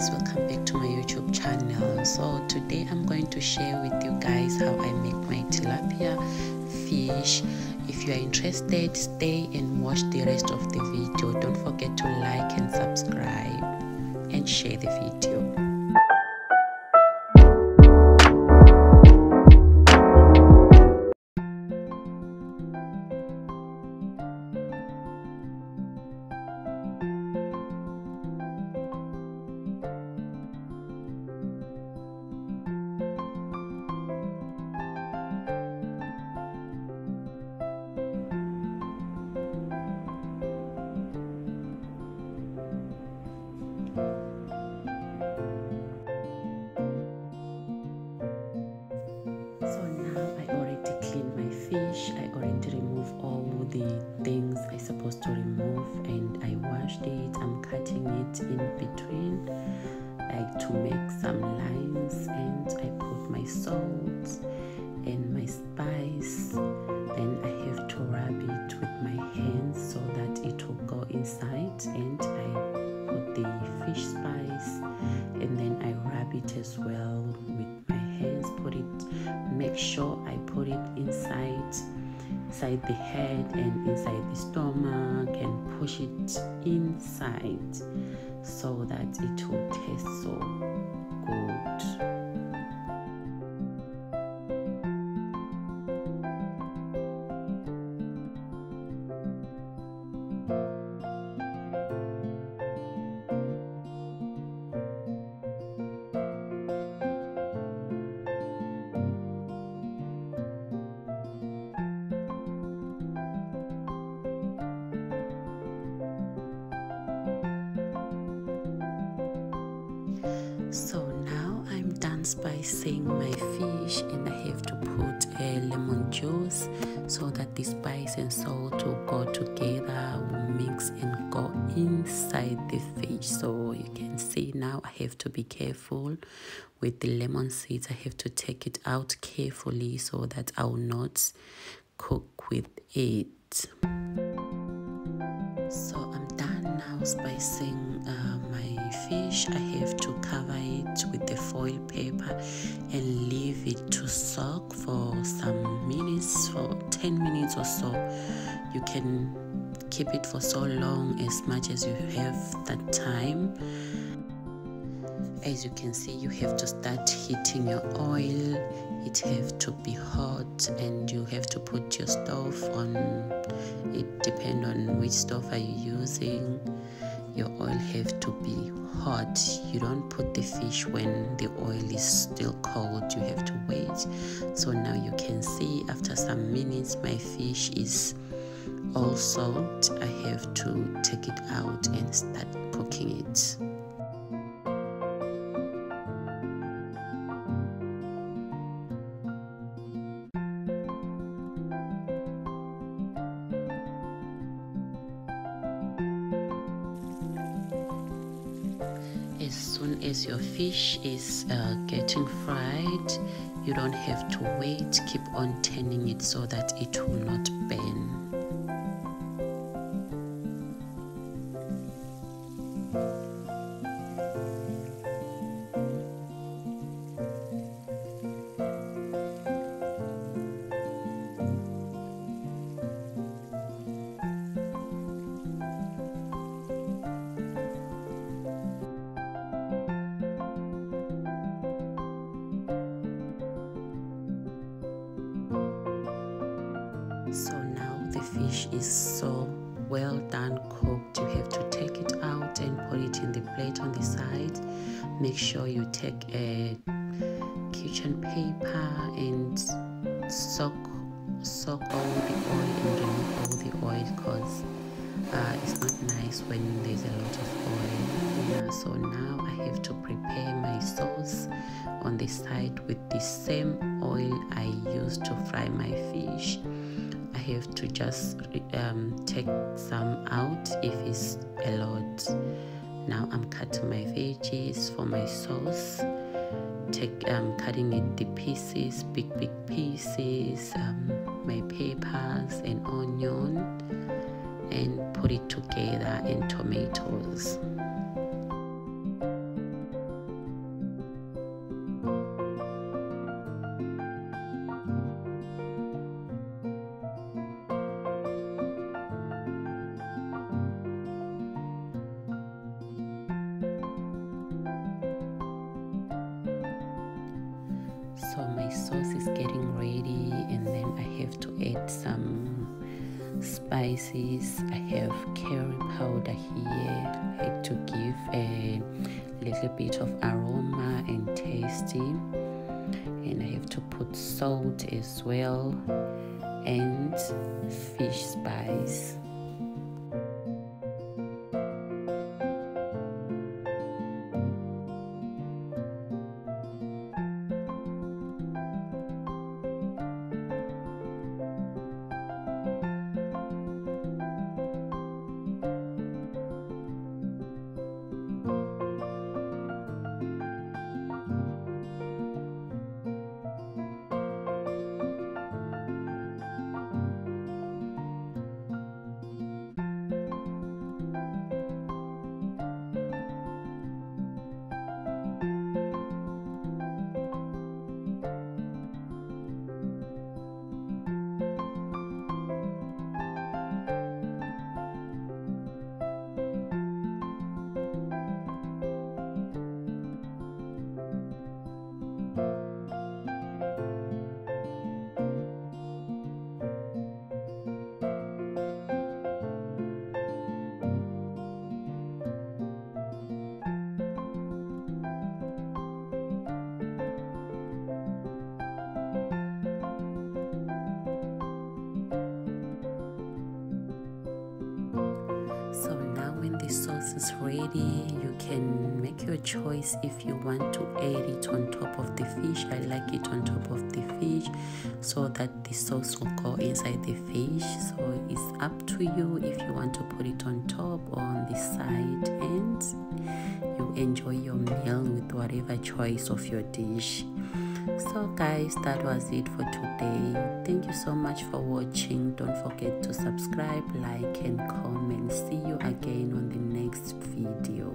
guys welcome back to my youtube channel. So today i'm going to share with you guys how i make my tilapia fish. If you are interested stay and watch the rest of the video. Don't forget to like and subscribe and share the video to remove and I washed it. I'm cutting it in between like to make some lines and I put my salt and my spice. Then I have to rub it with my hands inside the head and inside the stomach and push it inside so that it will taste so good So now I'm done spicing my fish and I have to put a lemon juice so that the spice and salt will go together, will mix and go inside the fish. So you can see now I have to be careful with the lemon seeds. I have to take it out carefully so that I will not cook with it. So spicing uh, my fish. I have to cover it with the foil paper and leave it to soak for some minutes, for 10 minutes or so. You can keep it for so long as much as you have that time. As you can see, you have to start heating your oil. It have to be hot and you have to put your stove on. It depend on which stove are you using. Your oil have to be hot. You don't put the fish when the oil is still cold. You have to wait. So now you can see after some minutes my fish is all soaked. I have to take it out and start cooking it soon as your fish is uh, getting fried. You don't have to wait. Keep on turning it so that it will not burn fish is so well done cooked. You have to take it out and put it in the plate on the side. Make sure you take a kitchen paper and soak soak all the oil and remove all the oil because uh, it's not nice when there's a lot of oil. Yeah, so now i have to prepare my sauce on the side with the same oil i used to fry my fish I have to just um, take some out if it's a lot. Now I'm cutting my veggies for my sauce. Take um, cutting it the pieces, big big pieces. Um, my peppers and onion, and put it together and tomatoes. Sauce is getting ready and then I have to add some spices. I have curry powder here. Like to give a little bit of aroma and tasty. And I have to put salt as well and fish spice is ready. You can make your choice if you want to add it on top of the fish. I like it on top of the fish so that the sauce will go inside the fish. So it's up to you if you want to put it on top or on the side and you enjoy your meal with whatever choice of your dish so guys that was it for today. Thank you so much for watching. Don't forget to subscribe like and comment. See you again on the next video